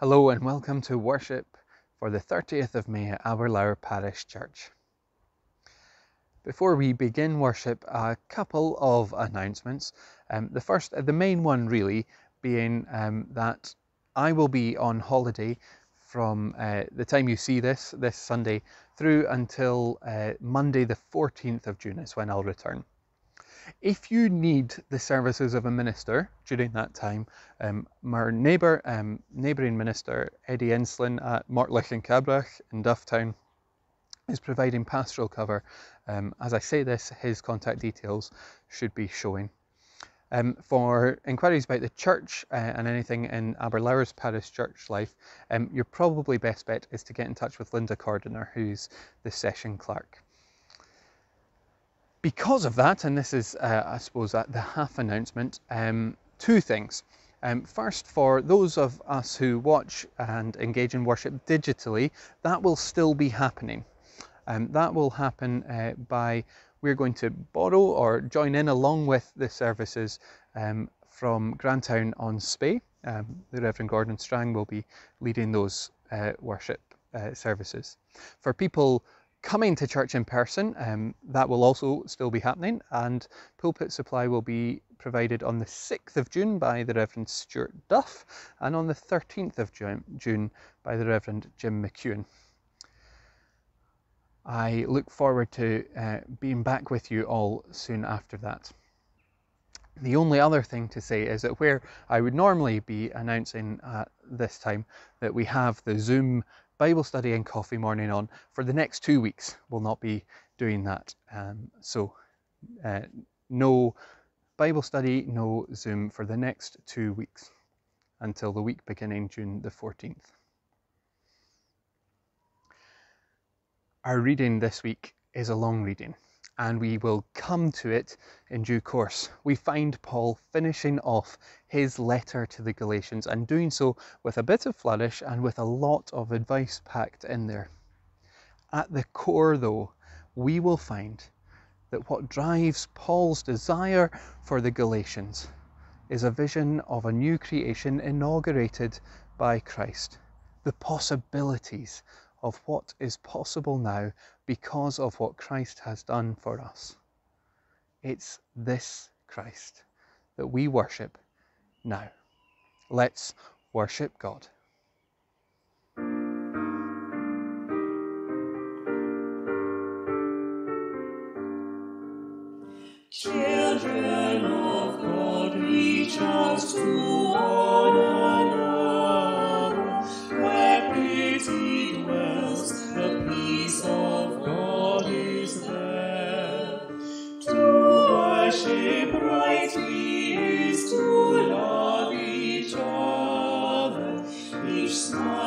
Hello and welcome to worship for the 30th of May at Aberlour Parish Church. Before we begin worship, a couple of announcements. Um, the first, the main one really, being um, that I will be on holiday from uh, the time you see this, this Sunday, through until uh, Monday, the 14th of June, is when I'll return. If you need the services of a minister during that time, um, my neighbour, um, neighbouring minister Eddie Enslin at Mortlach and Cabrach in Dufftown is providing pastoral cover. Um, as I say this, his contact details should be showing. Um, for inquiries about the church uh, and anything in Aberlour's Parish Church life, um, your probably best bet is to get in touch with Linda Cordiner, who's the session clerk because of that, and this is, uh, I suppose, uh, the half announcement, um, two things. Um, first, for those of us who watch and engage in worship digitally, that will still be happening. Um, that will happen uh, by we're going to borrow or join in along with the services um, from Grantown on Spey. Um, the Reverend Gordon Strang will be leading those uh, worship uh, services. For people coming to church in person, um, that will also still be happening, and pulpit supply will be provided on the 6th of June by the Reverend Stuart Duff and on the 13th of June by the Reverend Jim McEwen. I look forward to uh, being back with you all soon after that. The only other thing to say is that where I would normally be announcing at this time that we have the Zoom Bible study and coffee morning on for the next two weeks. We'll not be doing that. Um, so, uh, no Bible study, no Zoom for the next two weeks until the week beginning June the 14th. Our reading this week is a long reading and we will come to it in due course. We find Paul finishing off his letter to the Galatians and doing so with a bit of flourish and with a lot of advice packed in there. At the core, though, we will find that what drives Paul's desire for the Galatians is a vision of a new creation inaugurated by Christ, the possibilities of what is possible now because of what Christ has done for us. It's this Christ that we worship now. Let's worship God. Children of God, reach out to each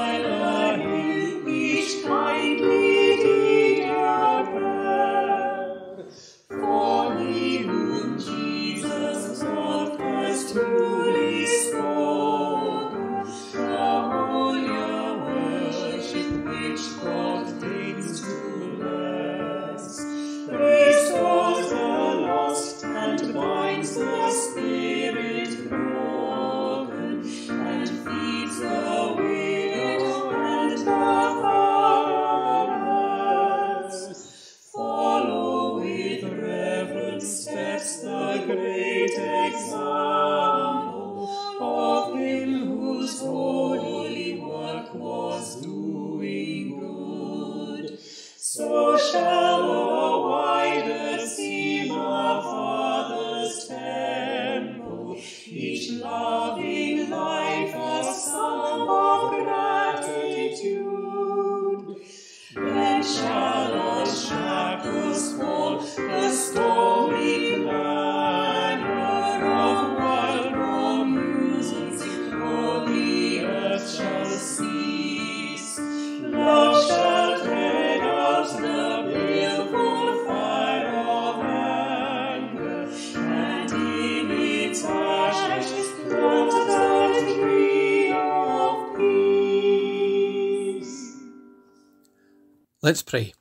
Let's pray.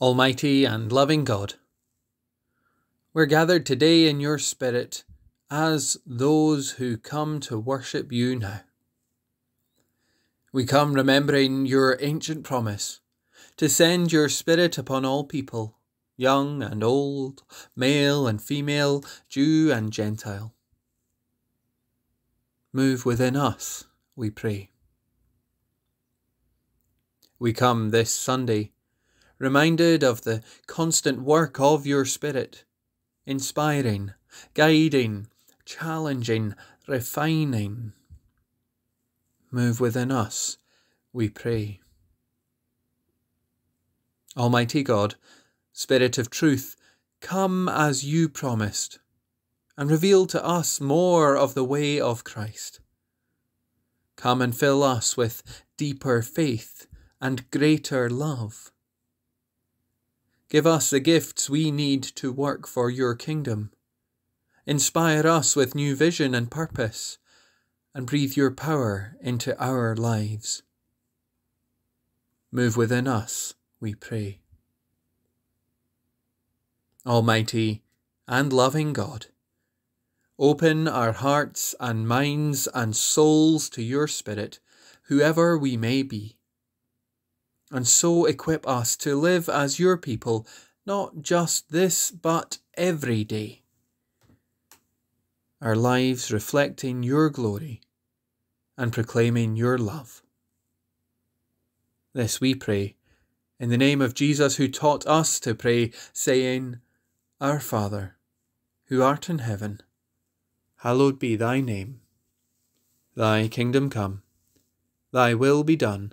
Almighty and loving God, we're gathered today in your Spirit as those who come to worship you now. We come remembering your ancient promise to send your Spirit upon all people, young and old, male and female, Jew and Gentile. Move within us, we pray. We come this Sunday reminded of the constant work of your Spirit, inspiring, guiding, challenging, refining. Move within us, we pray. Almighty God, Spirit of truth, come as you promised, and reveal to us more of the way of Christ. Come and fill us with deeper faith and greater love. Give us the gifts we need to work for your kingdom. Inspire us with new vision and purpose, and breathe your power into our lives. Move within us, we pray. Almighty and loving God, open our hearts and minds and souls to your Spirit, whoever we may be and so equip us to live as your people, not just this, but every day. Our lives reflecting your glory and proclaiming your love. This we pray in the name of Jesus, who taught us to pray, saying, Our Father, who art in heaven, hallowed be thy name. Thy kingdom come, thy will be done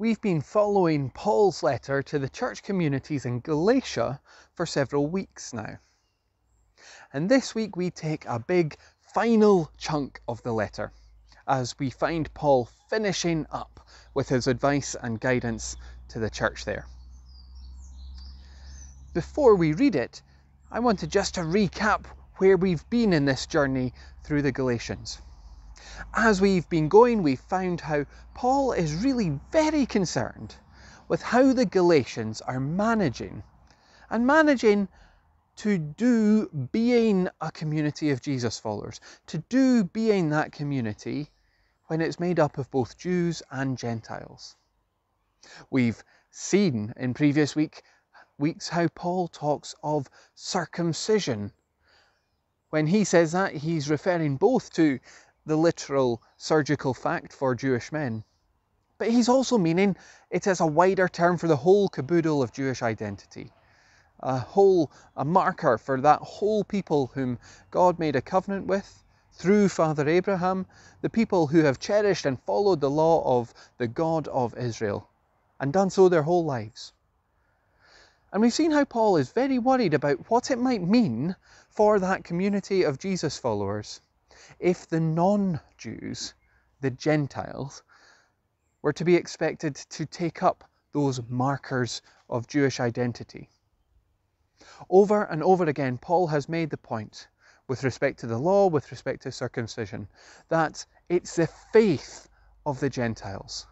We've been following Paul's letter to the church communities in Galatia for several weeks now. And this week we take a big final chunk of the letter as we find Paul finishing up with his advice and guidance to the church there. Before we read it, I wanted just to recap where we've been in this journey through the Galatians. As we've been going, we've found how Paul is really very concerned with how the Galatians are managing and managing to do being a community of Jesus followers, to do being that community when it's made up of both Jews and Gentiles. We've seen in previous week, weeks how Paul talks of circumcision. When he says that, he's referring both to the literal surgical fact for Jewish men. But he's also meaning it is a wider term for the whole caboodle of Jewish identity. A whole, a marker for that whole people whom God made a covenant with through Father Abraham, the people who have cherished and followed the law of the God of Israel and done so their whole lives. And we've seen how Paul is very worried about what it might mean for that community of Jesus followers if the non Jews, the Gentiles, were to be expected to take up those markers of Jewish identity. Over and over again, Paul has made the point with respect to the law, with respect to circumcision, that it's the faith of the Gentiles.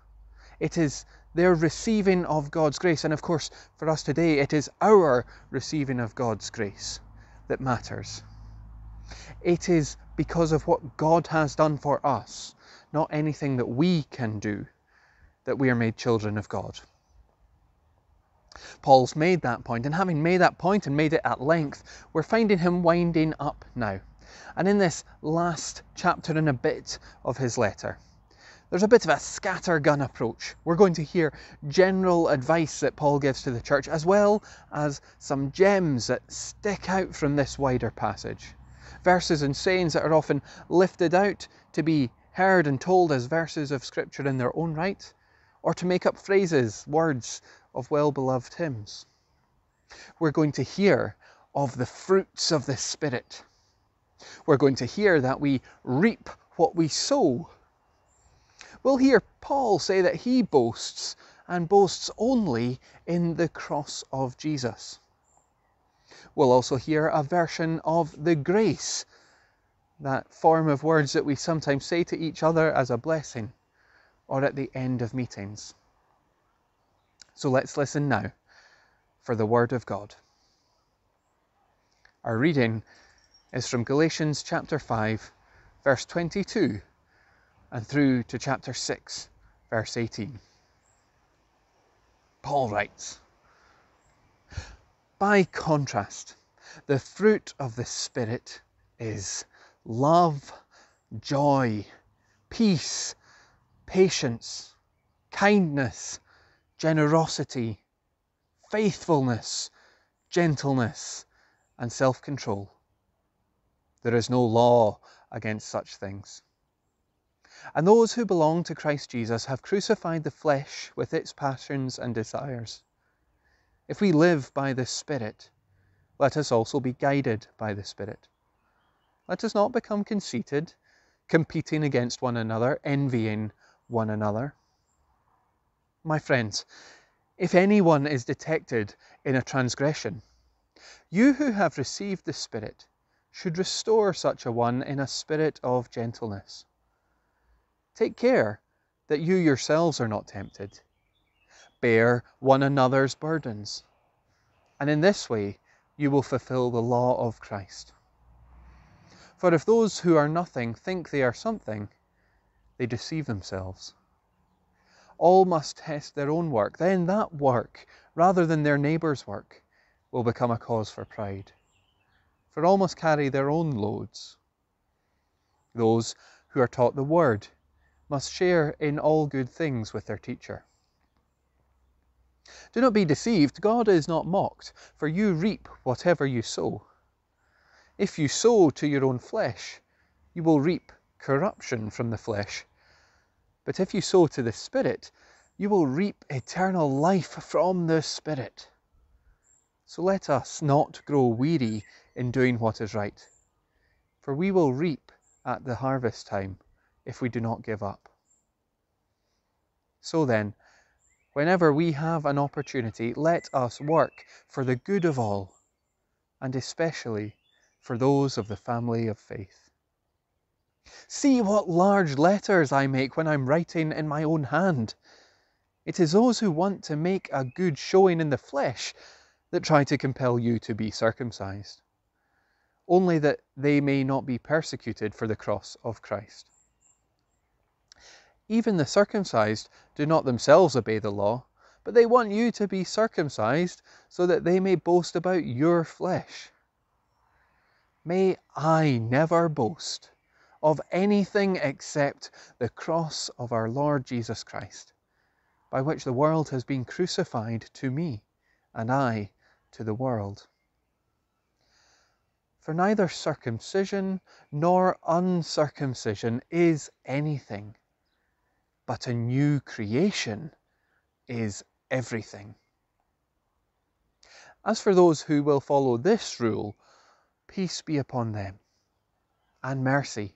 It is their receiving of God's grace. And of course, for us today, it is our receiving of God's grace that matters. It is because of what God has done for us, not anything that we can do, that we are made children of God. Paul's made that point, and having made that point and made it at length, we're finding him winding up now. And in this last chapter and a bit of his letter, there's a bit of a scattergun approach. We're going to hear general advice that Paul gives to the church, as well as some gems that stick out from this wider passage verses and sayings that are often lifted out to be heard and told as verses of Scripture in their own right, or to make up phrases, words of well beloved hymns. We're going to hear of the fruits of the Spirit. We're going to hear that we reap what we sow. We'll hear Paul say that he boasts and boasts only in the cross of Jesus. We'll also hear a version of the grace, that form of words that we sometimes say to each other as a blessing or at the end of meetings. So let's listen now for the Word of God. Our reading is from Galatians chapter 5, verse 22, and through to chapter 6, verse 18. Paul writes, By contrast, the fruit of the Spirit is love, joy, peace, patience, kindness, generosity, faithfulness, gentleness, and self control. There is no law against such things. And those who belong to Christ Jesus have crucified the flesh with its passions and desires. If we live by the Spirit, let us also be guided by the Spirit. Let us not become conceited, competing against one another, envying one another. My friends, if anyone is detected in a transgression, you who have received the Spirit should restore such a one in a spirit of gentleness. Take care that you yourselves are not tempted. Bear one another's burdens, and in this way you will fulfill the law of Christ. For if those who are nothing think they are something, they deceive themselves. All must test their own work. Then that work, rather than their neighbour's work, will become a cause for pride. For all must carry their own loads. Those who are taught the word must share in all good things with their teacher. Do not be deceived, God is not mocked, for you reap whatever you sow. If you sow to your own flesh, you will reap corruption from the flesh. But if you sow to the Spirit, you will reap eternal life from the Spirit. So let us not grow weary in doing what is right, for we will reap at the harvest time if we do not give up. So then, whenever we have an opportunity, let us work for the good of all, and especially for those of the family of faith. See what large letters I make when I'm writing in my own hand. It is those who want to make a good showing in the flesh that try to compel you to be circumcised, only that they may not be persecuted for the cross of Christ. Even the circumcised do not themselves obey the law, but they want you to be circumcised so that they may boast about your flesh. May I never boast of anything except the cross of our Lord Jesus Christ, by which the world has been crucified to me, and I to the world. For neither circumcision nor uncircumcision is anything, but a new creation is everything. As for those who will follow this rule, Peace be upon them, and mercy,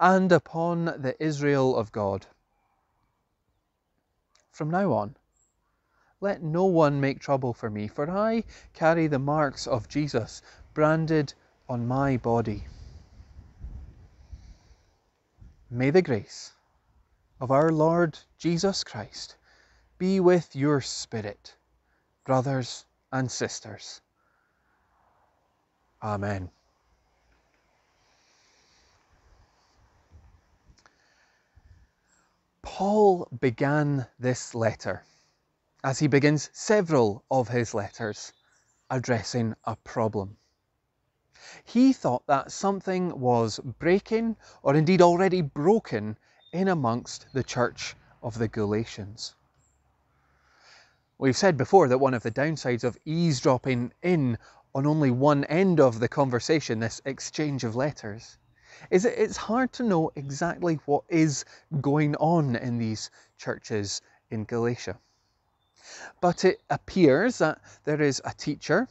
and upon the Israel of God. From now on, let no one make trouble for me, for I carry the marks of Jesus branded on my body. May the grace of our Lord Jesus Christ be with your spirit, brothers and sisters. Amen. Paul began this letter, as he begins several of his letters, addressing a problem. He thought that something was breaking, or indeed already broken, in amongst the church of the Galatians. We've said before that one of the downsides of eavesdropping in on only one end of the conversation, this exchange of letters, is that it's hard to know exactly what is going on in these churches in Galatia. But it appears that there is a teacher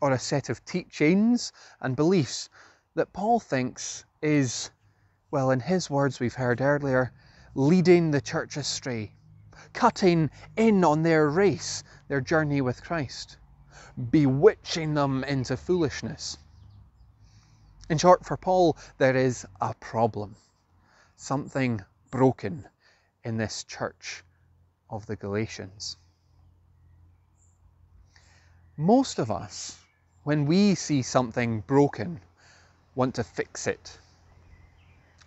or a set of teachings and beliefs that Paul thinks is, well, in his words we've heard earlier, leading the church astray, cutting in on their race, their journey with Christ bewitching them into foolishness. In short, for Paul, there is a problem, something broken in this church of the Galatians. Most of us, when we see something broken, want to fix it.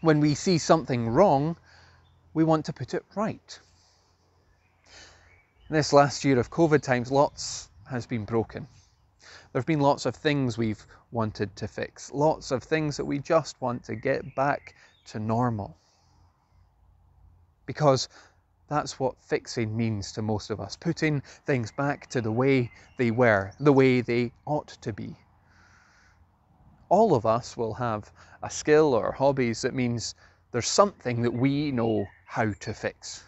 When we see something wrong, we want to put it right. This last year of COVID times, lots has been broken. There have been lots of things we've wanted to fix, lots of things that we just want to get back to normal. Because that's what fixing means to most of us putting things back to the way they were, the way they ought to be. All of us will have a skill or hobbies that means there's something that we know how to fix,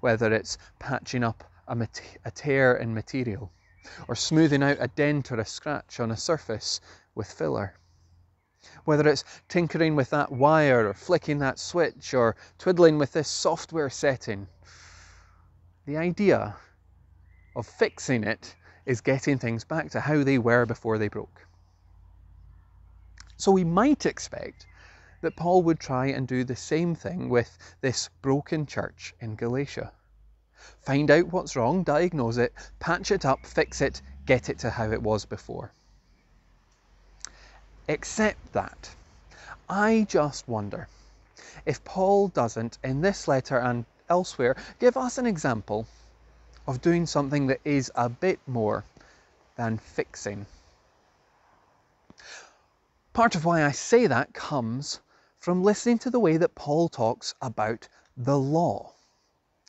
whether it's patching up a, a tear in material, or smoothing out a dent or a scratch on a surface with filler. Whether it's tinkering with that wire, or flicking that switch, or twiddling with this software setting, the idea of fixing it is getting things back to how they were before they broke. So we might expect that Paul would try and do the same thing with this broken church in Galatia. Find out what's wrong, diagnose it, patch it up, fix it, get it to how it was before. Except that, I just wonder if Paul doesn't, in this letter and elsewhere, give us an example of doing something that is a bit more than fixing. Part of why I say that comes from listening to the way that Paul talks about the law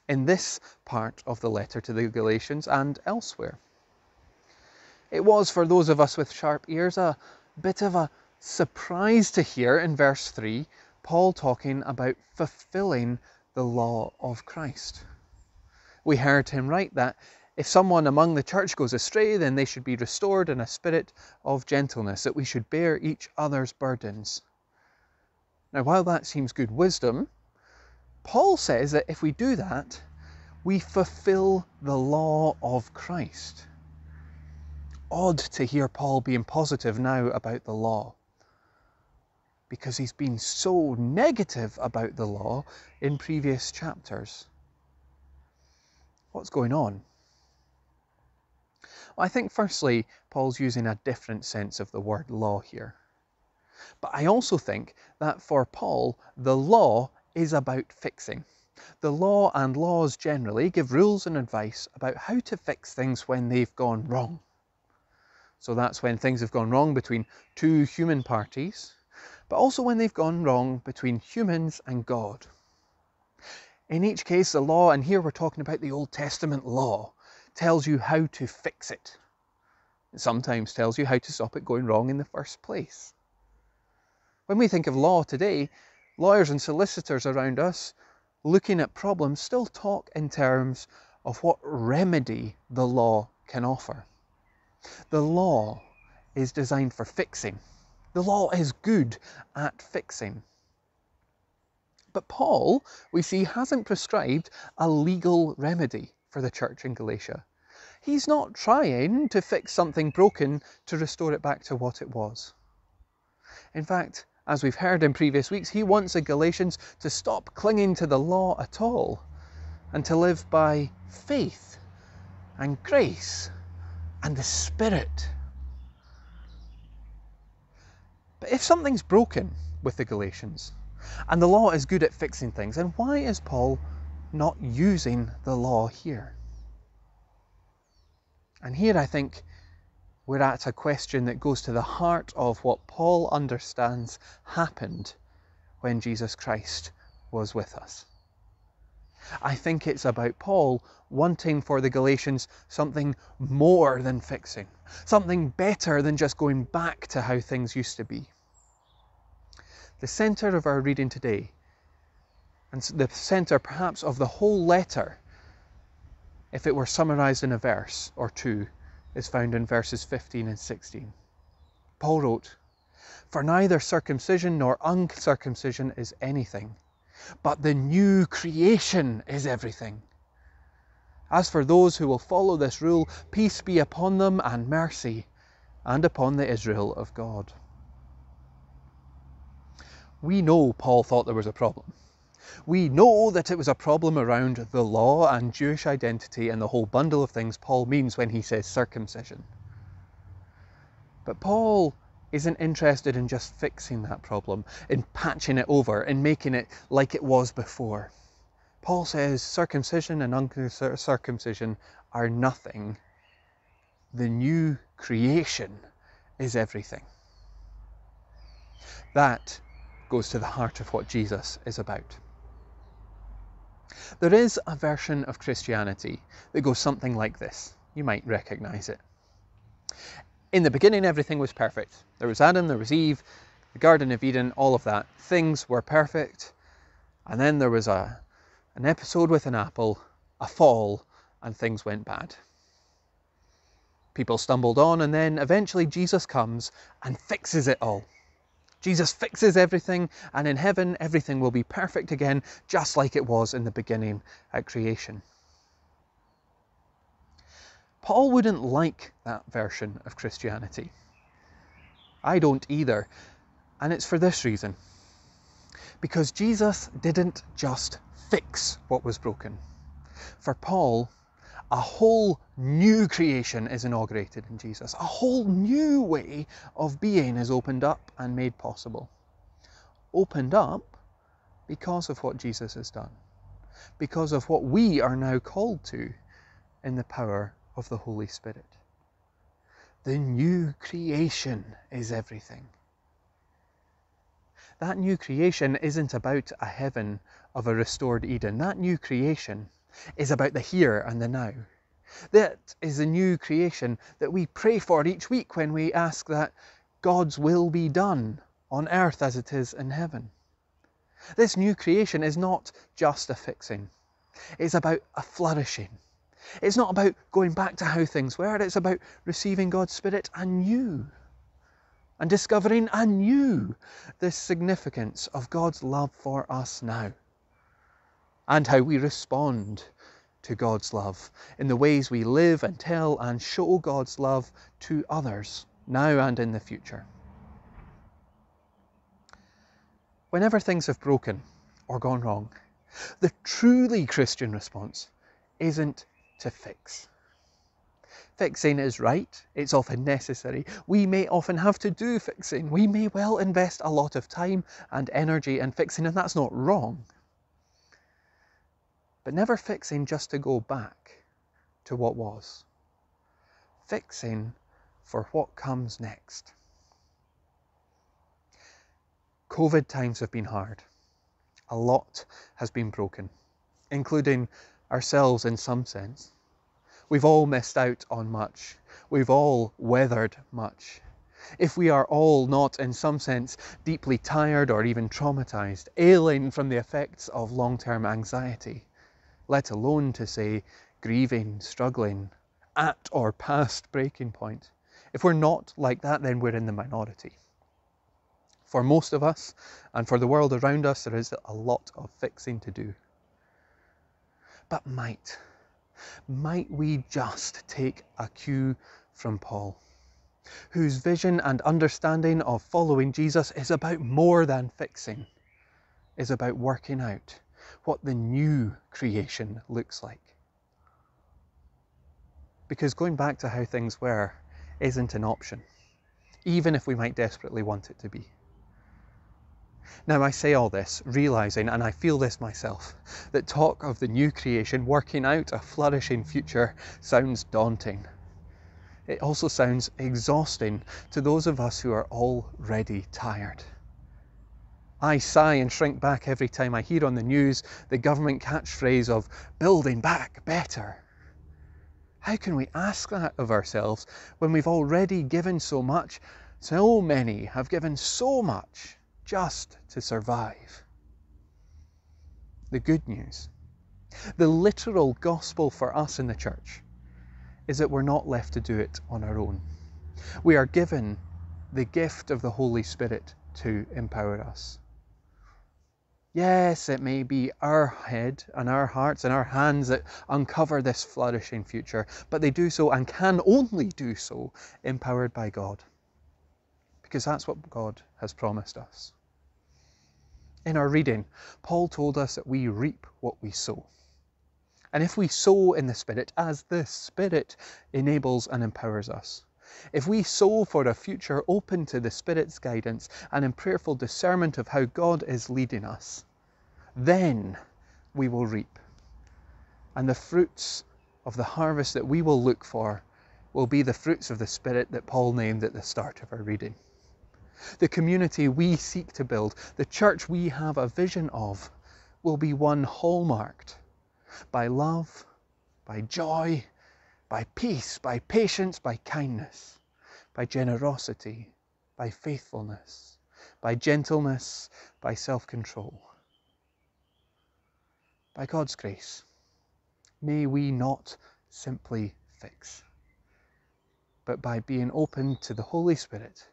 in this part of the letter to the Galatians and elsewhere. It was, for those of us with sharp ears, a bit of a surprise to hear in verse 3 Paul talking about fulfilling the law of Christ. We heard him write that if someone among the church goes astray, then they should be restored in a spirit of gentleness, that we should bear each other's burdens. Now, while that seems good wisdom, Paul says that if we do that, we fulfill the law of Christ. Odd to hear Paul being positive now about the law because he's been so negative about the law in previous chapters. What's going on? Well, I think, firstly, Paul's using a different sense of the word law here. But I also think that for Paul, the law is about fixing. The law and laws generally give rules and advice about how to fix things when they've gone wrong. So that's when things have gone wrong between two human parties, but also when they've gone wrong between humans and God. In each case, the law, and here we're talking about the Old Testament law, tells you how to fix it. It sometimes tells you how to stop it going wrong in the first place. When we think of law today, lawyers and solicitors around us looking at problems still talk in terms of what remedy the law can offer. The law is designed for fixing. The law is good at fixing. But Paul, we see, hasn't prescribed a legal remedy for the church in Galatia. He's not trying to fix something broken to restore it back to what it was. In fact, as we've heard in previous weeks, he wants the Galatians to stop clinging to the law at all and to live by faith and grace and the Spirit. But if something's broken with the Galatians and the law is good at fixing things, then why is Paul not using the law here? And here I think we're at a question that goes to the heart of what Paul understands happened when Jesus Christ was with us. I think it's about Paul wanting for the Galatians something more than fixing, something better than just going back to how things used to be. The centre of our reading today, and the centre perhaps of the whole letter, if it were summarised in a verse or two, is found in verses 15 and 16. Paul wrote, For neither circumcision nor uncircumcision is anything, but the new creation is everything. As for those who will follow this rule, peace be upon them and mercy, and upon the Israel of God. We know Paul thought there was a problem. We know that it was a problem around the law and Jewish identity and the whole bundle of things Paul means when he says circumcision. But Paul isn't interested in just fixing that problem, in patching it over, in making it like it was before. Paul says circumcision and uncircumcision are nothing. The new creation is everything. That goes to the heart of what Jesus is about. There is a version of Christianity that goes something like this. You might recognize it. In the beginning, everything was perfect. There was Adam, there was Eve, the Garden of Eden, all of that. Things were perfect. And then there was a, an episode with an apple, a fall, and things went bad. People stumbled on, and then eventually Jesus comes and fixes it all. Jesus fixes everything, and in heaven, everything will be perfect again, just like it was in the beginning at creation. Paul wouldn't like that version of Christianity. I don't either, and it's for this reason. Because Jesus didn't just fix what was broken. For Paul, a whole new creation is inaugurated in Jesus. A whole new way of being is opened up and made possible. Opened up because of what Jesus has done, because of what we are now called to in the power of the Holy Spirit. The new creation is everything. That new creation isn't about a heaven of a restored Eden. That new creation is about the here and the now. That is a new creation that we pray for each week when we ask that God's will be done on earth as it is in heaven. This new creation is not just a fixing, it's about a flourishing. It's not about going back to how things were, it's about receiving God's Spirit anew and discovering anew the significance of God's love for us now and how we respond to God's love in the ways we live and tell and show God's love to others now and in the future. Whenever things have broken or gone wrong, the truly Christian response isn't to fix. Fixing is right, it's often necessary. We may often have to do fixing. We may well invest a lot of time and energy in fixing, and that's not wrong but never fixing just to go back to what was. Fixing for what comes next. COVID times have been hard. A lot has been broken, including ourselves in some sense. We've all missed out on much. We've all weathered much. If we are all not, in some sense, deeply tired or even traumatized, ailing from the effects of long term anxiety, let alone to say grieving, struggling, at or past breaking point. If we're not like that, then we're in the minority. For most of us and for the world around us, there is a lot of fixing to do. But might, might we just take a cue from Paul, whose vision and understanding of following Jesus is about more than fixing, is about working out what the new creation looks like. Because going back to how things were isn't an option, even if we might desperately want it to be. Now, I say all this realizing, and I feel this myself, that talk of the new creation working out a flourishing future sounds daunting. It also sounds exhausting to those of us who are already tired. I sigh and shrink back every time I hear on the news the government catchphrase of building back better. How can we ask that of ourselves when we've already given so much? So many have given so much just to survive. The good news, the literal gospel for us in the church, is that we're not left to do it on our own. We are given the gift of the Holy Spirit to empower us. Yes, it may be our head and our hearts and our hands that uncover this flourishing future, but they do so and can only do so empowered by God. Because that's what God has promised us. In our reading, Paul told us that we reap what we sow. And if we sow in the Spirit, as the Spirit enables and empowers us, if we sow for a future open to the Spirit's guidance and in prayerful discernment of how God is leading us, then we will reap. And the fruits of the harvest that we will look for will be the fruits of the Spirit that Paul named at the start of our reading. The community we seek to build, the church we have a vision of, will be one hallmarked by love, by joy, by peace, by patience, by kindness, by generosity, by faithfulness, by gentleness, by self control. By God's grace, may we not simply fix, but by being open to the Holy Spirit,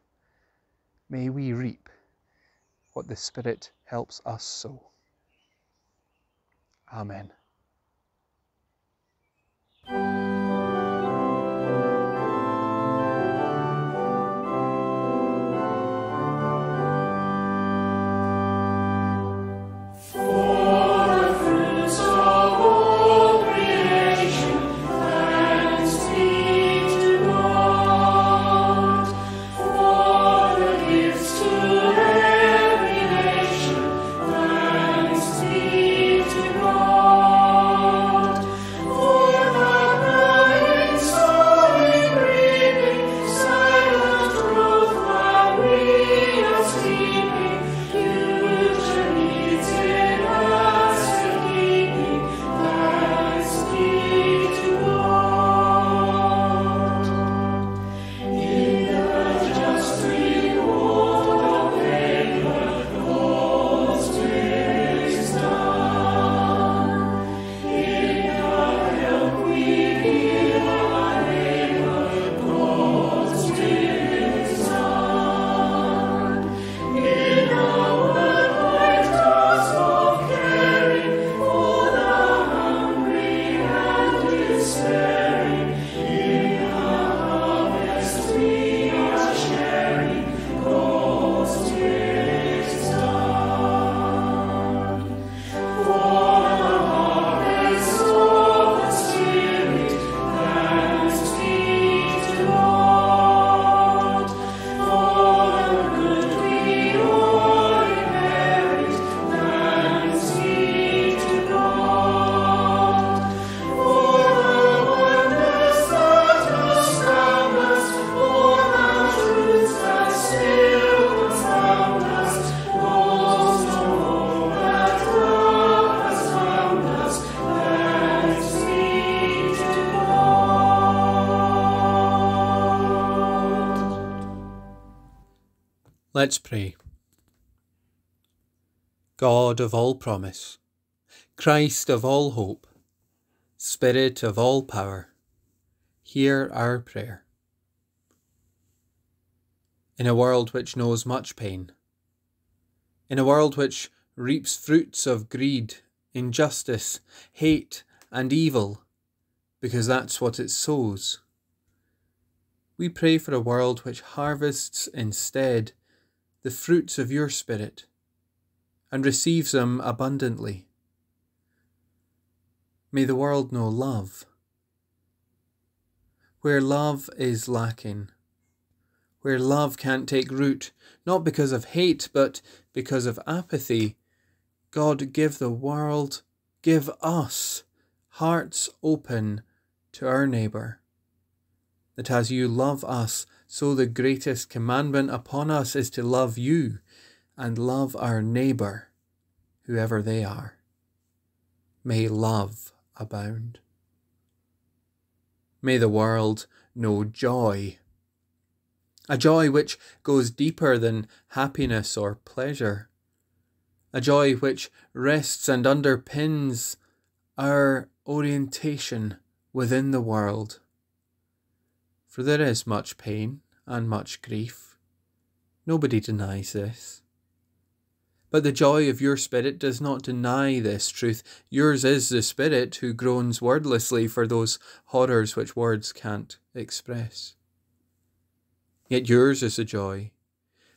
may we reap what the Spirit helps us sow. Amen. God of all promise, Christ of all hope, Spirit of all power, hear our prayer. In a world which knows much pain, in a world which reaps fruits of greed, injustice, hate, and evil, because that's what it sows, we pray for a world which harvests instead the fruits of your Spirit and receives them abundantly. May the world know love. Where love is lacking, where love can't take root, not because of hate, but because of apathy, God, give the world, give us hearts open to our neighbour. That as you love us, so the greatest commandment upon us is to love you and love our neighbour, whoever they are. May love abound. May the world know joy, a joy which goes deeper than happiness or pleasure, a joy which rests and underpins our orientation within the world for there is much pain and much grief. Nobody denies this. But the joy of your spirit does not deny this truth. Yours is the spirit who groans wordlessly for those horrors which words can't express. Yet yours is the joy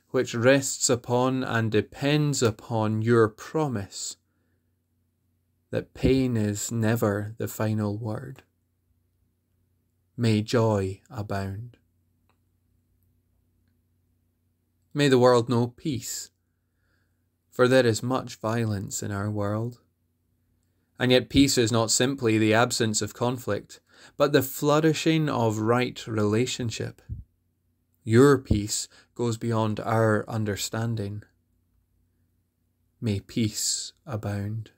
which rests upon and depends upon your promise that pain is never the final word. May joy abound. May the world know peace, for there is much violence in our world. And yet, peace is not simply the absence of conflict, but the flourishing of right relationship. Your peace goes beyond our understanding. May peace abound.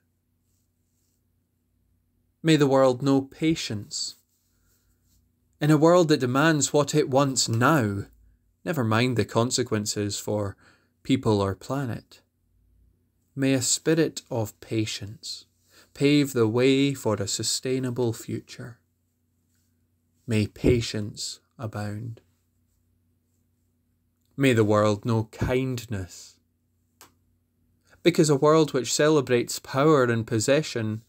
May the world know patience. In a world that demands what it wants now, never mind the consequences for people or planet, may a spirit of patience pave the way for a sustainable future. May patience abound. May the world know kindness. Because a world which celebrates power and possession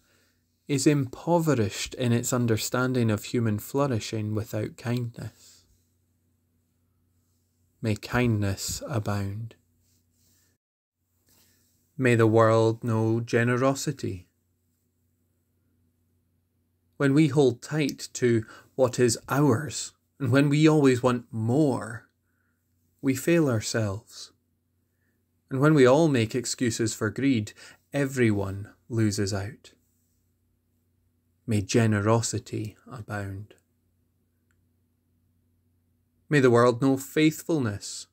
is impoverished in its understanding of human flourishing without kindness. May kindness abound. May the world know generosity. When we hold tight to what is ours, and when we always want more, we fail ourselves. And when we all make excuses for greed, everyone loses out may generosity abound. May the world know faithfulness.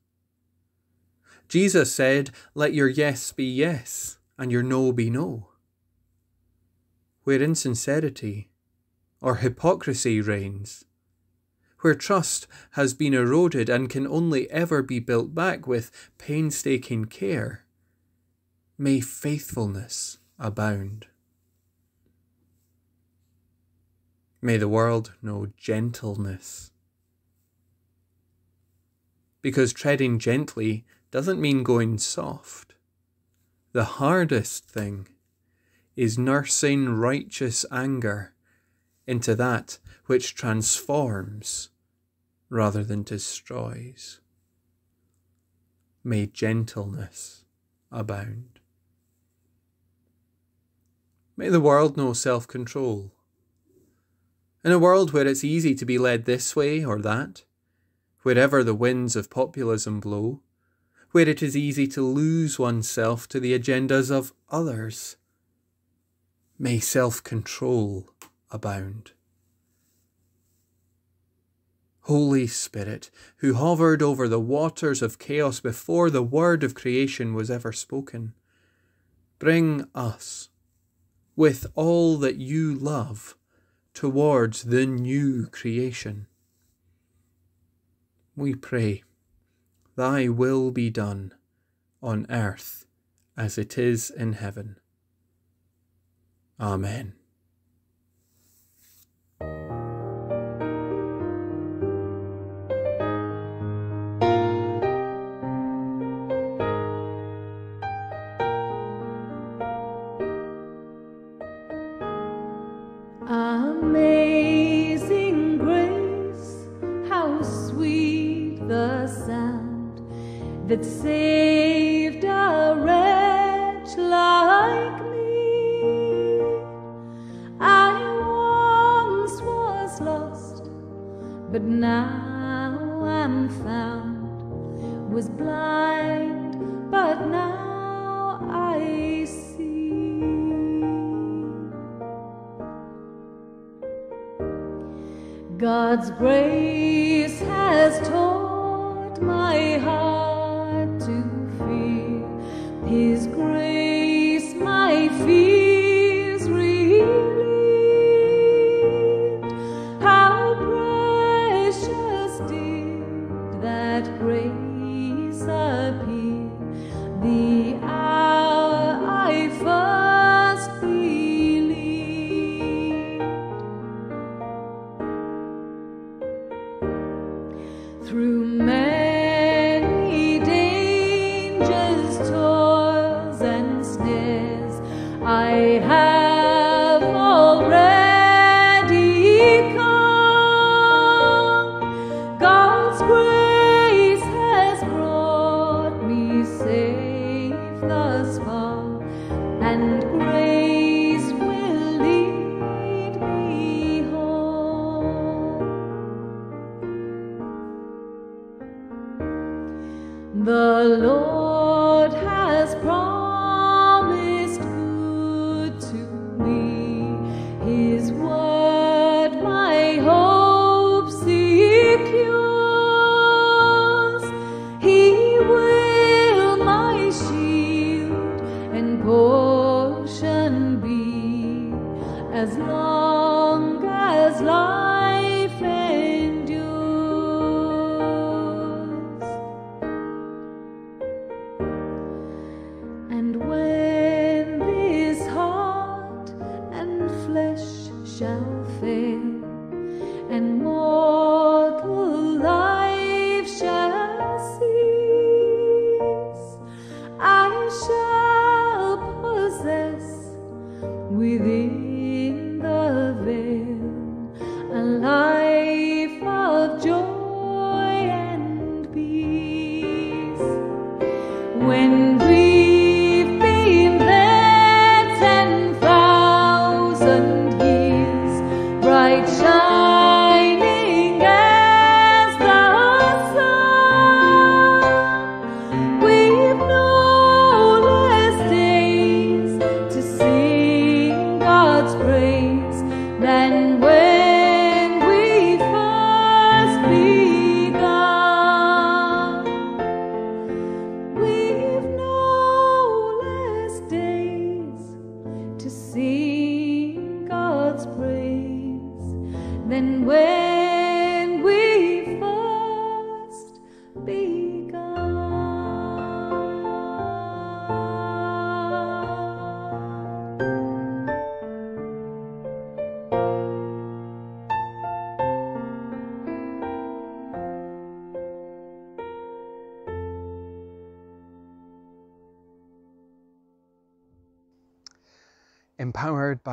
Jesus said, Let your yes be yes, and your no be no. Where insincerity or hypocrisy reigns, where trust has been eroded and can only ever be built back with painstaking care, may faithfulness abound. May the world know gentleness. Because treading gently doesn't mean going soft. The hardest thing is nursing righteous anger into that which transforms rather than destroys. May gentleness abound. May the world know self control. In a world where it's easy to be led this way or that, wherever the winds of populism blow, where it is easy to lose oneself to the agendas of others, may self control abound. Holy Spirit, who hovered over the waters of chaos before the word of creation was ever spoken, bring us, with all that you love, towards the new creation. We pray, Thy will be done on earth as it is in heaven. Amen. That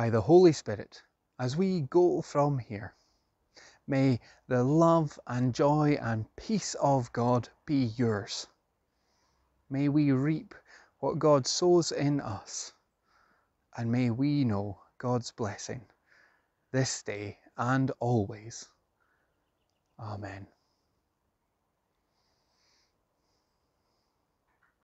by the Holy Spirit as we go from here. May the love and joy and peace of God be yours. May we reap what God sows in us, and may we know God's blessing this day and always. Amen.